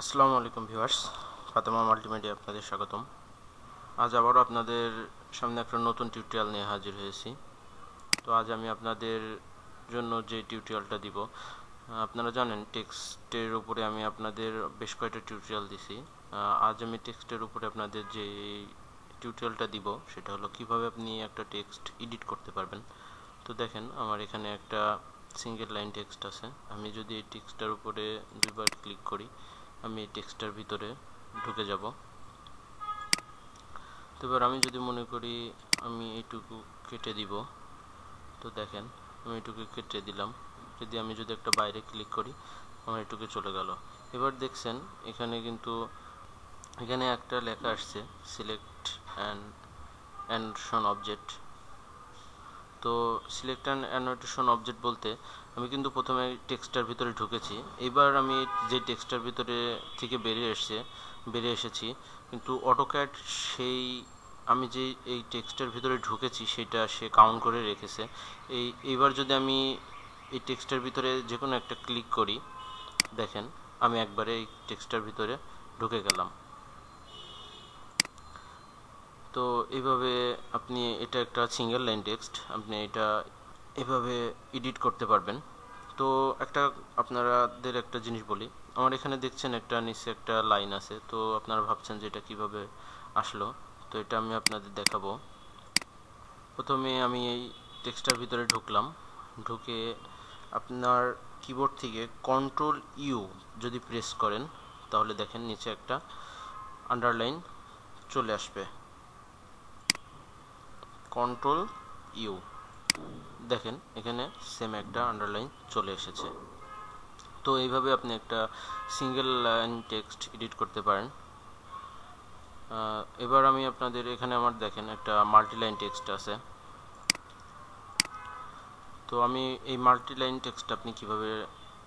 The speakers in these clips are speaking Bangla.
আসসালামু আলাইকুম ভিউয়ার্স, ফাতেমা মাল্টিমিডিয়া আপনাদের স্বাগতম। আজ আবারও আপনাদের সামনে একটা নতুন টিউটোরিয়াল নিয়ে হাজির হয়েছি। তো আজ আমি আপনাদের জন্য যে টিউটোরিয়ালটা দিব, আপনারা জানেন টেক্সটের উপরে আমি আপনাদের বেশ কয়েকটা টিউটোরিয়াল দিছি। আজ আমি টেক্সটের উপরে আপনাদের যে টিউটোরিয়ালটা দিব, সেটা হলো কীভাবে আপনি একটা টেক্সট এডিট করতে পারবেন। তো দেখেন, আমার এখানে একটা সিঙ্গেল লাইন টেক্সট আছে। আমি যদি এই টেক্সটটার উপরে দুইবার ক্লিক করি আমি টেক্সটার ভিতরে ঢুকে যাব। তো এবার আমি যদি মনে করি আমি এইটুকু কেটে দিব, তো দেখেন আমি এইটুকু কেটে দিলাম। যদি আমি যদি একটা বাইরে ক্লিক করি, আমার এটুকু চলে গেল। এবার দেখছেন এখানে কিন্তু, এখানে একটা লেখা আসছে select and and Shaun object তো সিলেক্ট অ্যান্ড অ্যানোটেশন অবজেক্ট বলতে আমি কিন্তু প্রথমে টেক্সটার ভিতরে ঢুকেছি। এবার আমি যে টেক্সটার ভিতরে থেকে বেরিয়ে এসছে, বেরিয়ে এসেছি, কিন্তু অটোক্যাট সেই আমি যে এই টেক্সটার ভিতরে ঢুকেছি সেটা সে কাউন্ট করে রেখেছে। এই এইবার যদি আমি এই টেক্সটার ভিতরে যে কোনো একটা ক্লিক করি, দেখেন, আমি একবারে এই টেক্সটার ভিতরে ঢুকে গেলাম। তো এইভাবে আপনি এটা একটা সিঙ্গেল লাইন টেক্সট আপনি এটা এভাবে এডিট করতে পারবেন। তো একটা আপনারাদের একটা জিনিস বলি, আমার এখানে দেখছেন একটা নিচে একটা লাইন আছে, তো আপনারা ভাবছেন যে এটা কীভাবে আসলো, তো এটা আমি আপনাদের দেখাবো। প্রথমে আমি এই টেক্সটার ভিতরে ঢুকলাম, ঢুকে আপনার কিবোর্ড থেকে কন্ট্রোল ইউ যদি প্রেস করেন, তাহলে দেখেন নিচে একটা আন্ডারলাইন চলে আসবে। কন্ট্রোল ইউ দেখেন, এখানে সেম একটা আন্ডারলাইন চলে এসেছে। তো এইভাবে আপনি একটা সিঙ্গেল লাইন টেক্সট এডিট করতে পারেন। এবার আমি আপনাদের এখানে আমার দেখেন একটা মাল্টি লাইন টেক্সট আছে। তো আমি এই মাল্টি লাইন টেক্সট আপনি কীভাবে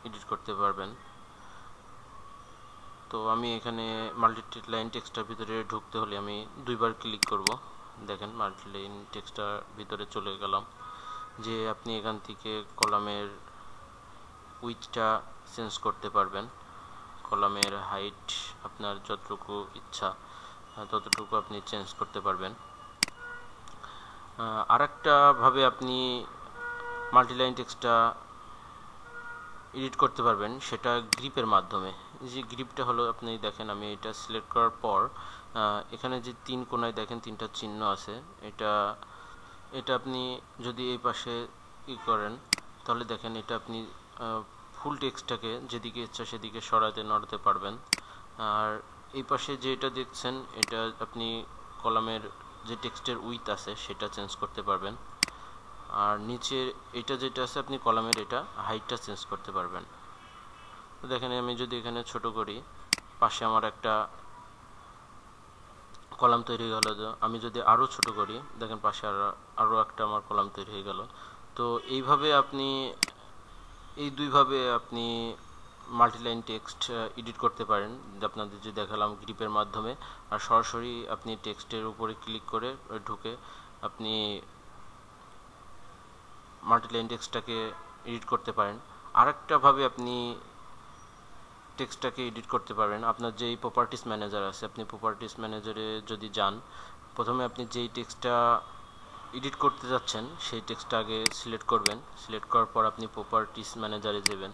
এডিট করতে পারবেন? তো আমি এখানে মাল্টি লাইন টেক্সটার ভিতরে ঢুকতে হলে আমি দুইবার ক্লিক করব। দেখেন মাল্টিলাইন টেক্সটার ভিতরে চলে গেলাম। যে আপনি এখান থেকে কলামের উইথটা চেঞ্জ করতে পারবেন। কলামের হাইট আপনার যতটুকু ইচ্ছা ততটুকু আপনি চেঞ্জ করতে পারবেন। আর ভাবে আপনি মাল্টিলাইন টেক্সটটা এডিট করতে পারবেন, সেটা গ্রিপের মাধ্যমে। যে গ্রিপটা হলো, আপনি দেখেন আমি এটা সিলেক্ট করার পর এখানে যে তিন কোনায় দেখেন তিনটা চিহ্ন আছে, এটা এটা আপনি যদি এই পাশে ই করেন, তাহলে দেখেন এটা আপনি ফুল টেক্সটটাকে যেদিকে ইচ্ছা সেদিকে সরাতে, নড়াতে পারবেন। আর এই পাশে যে এটা দেখছেন, এটা আপনি কলামের যে টেক্সটের উইথ আছে, সেটা চেঞ্জ করতে পারবেন। আর নিচে এটা যেটা আছে, আপনি কলামের এটা হাইটটা চেঞ্জ করতে পারবেন। তো দেখেন, আমি যদি এখানে ছোট করি, পাশে আমার একটা কলাম তৈরি হয়ে গেল। আমি যদি আরও ছোট করি, দেখেন পাশে আর আরও একটা আমার কলাম তৈরি হয়ে গেল। তো এইভাবে আপনি, এই দুইভাবে আপনি মাল্টিলাইন টেক্সট এডিট করতে পারেন। আপনাদের যে দেখালাম গ্রিপের মাধ্যমে, আর সরাসরি আপনি টেক্সটের উপরে ক্লিক করে ঢুকে আপনি মাল্টিলাইন টেক্সটটাকে এডিট করতে পারেন। আরেকটাভাবে আপনি টেক্সটটাকে এডিট করতে পারবেন। আপনার যেই প্রপার্টিস ম্যানেজার আছে, আপনি প্রপার্টিস ম্যানেজারে যদি যান, প্রথমে আপনি যেই টেক্সটটা এডিট করতে যাচ্ছেন, সেই টেক্সটটা আগে সিলেক্ট করবেন। সিলেক্ট করার পর আপনি প্রপার্টিস ম্যানেজারে যাবেন।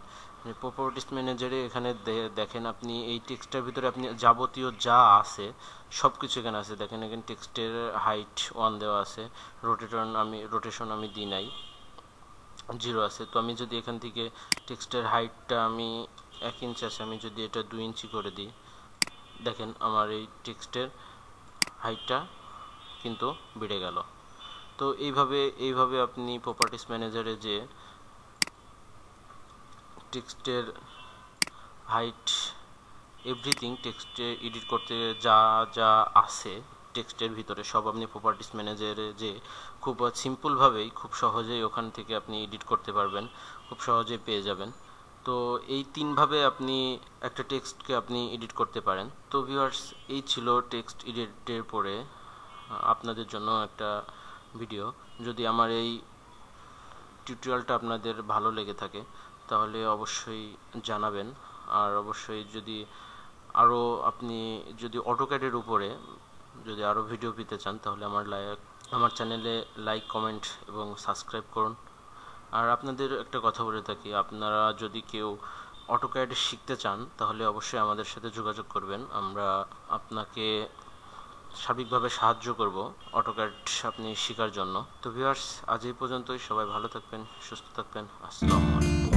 প্রপার্টিস ম্যানেজারে এখানে দেখেন আপনি এই টেক্সটার ভিতরে আপনি যাবতীয় যা আছে সব কিছু এখানে আছে। দেখেন এখানে টেক্সটের হাইট ওয়ান দেওয়া আছে। রোটেটন আমি রোটেশন আমি দিই নাই। জিরো আছে। তো আমি যদি এখান থেকে টেক্সটের হাইটটা আমি এক ইঞ্চি আছে, আমি যদি এটা দুই ইঞ্চি করে দিই, দেখেন আমার এই টেক্সটের হাইটটা কিন্তু বেড়ে গেল। তো এইভাবে এইভাবে আপনি প্রপার্টিস ম্যানেজারে যে টেক্সটের হাইট এভরিথিং টেক্সটে এডিট করতে যা যা আছে টেক্সটের ভিতরে সব আপনি প্রপার্টিস ম্যানেজারে যে খুব সিম্পলভাবেই খুব সহজেই ওখান থেকে আপনি এডিট করতে পারবেন, খুব সহজেই পেয়ে যাবেন। তো এই তিনভাবে আপনি একটা টেক্সটকে আপনি এডিট করতে পারেন। তো ভিউয়ার্স এই ছিল টেক্সট এডিটের পরে আপনাদের জন্য একটা ভিডিও যদি আমার এই টিউটোরিয়ালটা আপনাদের ভালো লেগে থাকে, তাহলে অবশ্যই জানাবেন। আর অবশ্যই যদি আরও আপনি যদি অটোক্যাডের উপরে যদি আরও ভিডিও পেতে চান, তাহলে আমার লাইক আমার চ্যানেলে লাইক কমেন্ট এবং সাবস্ক্রাইব করুন। আর আপনাদের একটা কথা বলে থাকি, আপনারা যদি কেউ অটোক্যাড শিখতে চান, তাহলে অবশ্যই আমাদের সাথে যোগাযোগ করবেন। আমরা আপনাকে সার্বিকভাবে সাহায্য করব অটোক্যাড আপনি শেখার জন্য। তো ভিউয়ার্স আজ এই পর্যন্তই। সবাই ভালো থাকবেন, সুস্থ থাকবেন। আসসালামু আলাইকুম।